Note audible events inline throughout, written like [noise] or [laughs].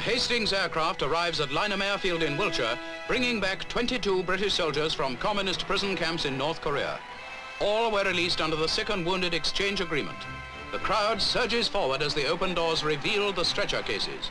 Hastings aircraft arrives at Lyneham Airfield in Wiltshire, bringing back 22 British soldiers from communist prison camps in North Korea. All were released under the sick and wounded exchange agreement. The crowd surges forward as the open doors reveal the stretcher cases.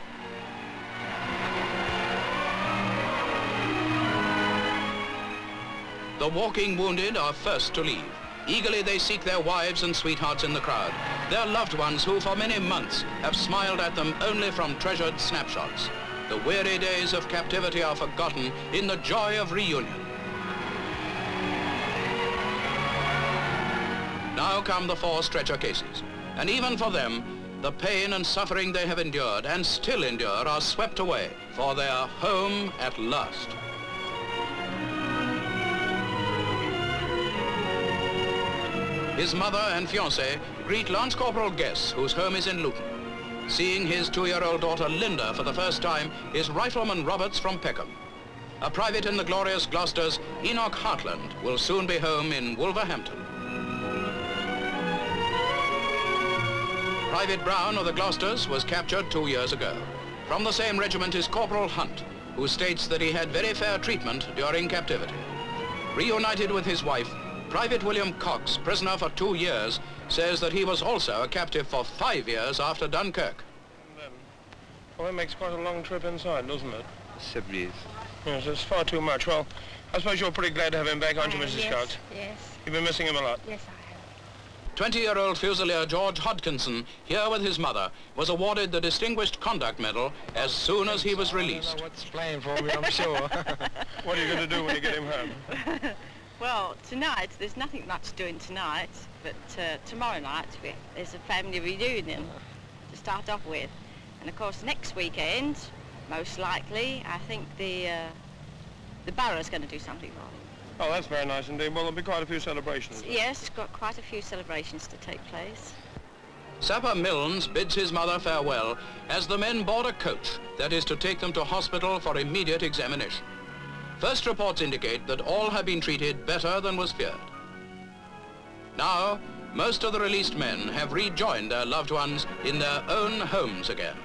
The walking wounded are first to leave. Eagerly they seek their wives and sweethearts in the crowd, their loved ones who for many months have smiled at them only from treasured snapshots. The weary days of captivity are forgotten in the joy of reunion. Now come the four stretcher cases, and even for them, the pain and suffering they have endured and still endure are swept away, for their home at last. His mother and fiancée greet Lance Corporal Guess, whose home is in Luton. Seeing his two-year-old daughter Linda for the first time is Rifleman Roberts from Peckham. A private in the glorious Gloucesters, Enoch Hartland, will soon be home in Wolverhampton. Private Brown of the Gloucesters was captured two years ago. From the same regiment is Corporal Hunt, who states that he had very fair treatment during captivity. Reunited with his wife, Private William Cox, prisoner for two years, says that he was also a captive for five years after Dunkirk. Well, it makes quite a long trip inside, doesn't it? Seven years. Yes, it's far too much. Well, I suppose you're pretty glad to have him back, aren't you, Uh, Mrs. yes, Cox? Yes, You've been missing him a lot. yes, I have. 20-year-old Fusilier George Hodkinson, here with his mother, was awarded the Distinguished Conduct Medal as soon as he was released. what's playing for me, I'm sure. [laughs] What are you going to do when you get him home? [laughs] Well, tonight, there's nothing much doing tonight, but uh, tomorrow night we, there's a family reunion to start off with. And of course, next weekend, most likely, I think the, uh, the borough's going to do something for him. Oh, that's very nice indeed. Well, there'll be quite a few celebrations. Yes, it's got quite a few celebrations to take place. Sapper Milnes bids his mother farewell as the men board a coach that is to take them to hospital for immediate examination. First reports indicate that all have been treated better than was feared. Now, most of the released men have rejoined their loved ones in their own homes again.